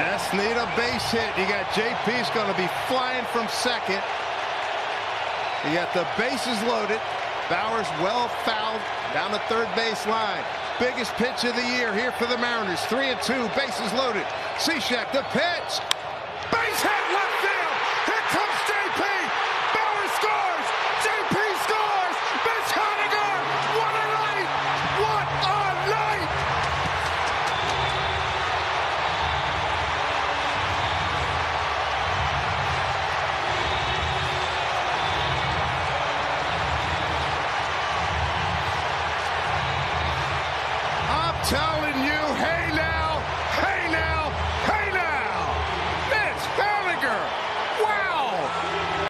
Just need a base hit. You got JP's going to be flying from second. You got the bases loaded. Bowers well fouled down the third base line. Biggest pitch of the year here for the Mariners. Three and two, bases loaded. Cishek, the pitch. Base hit telling you.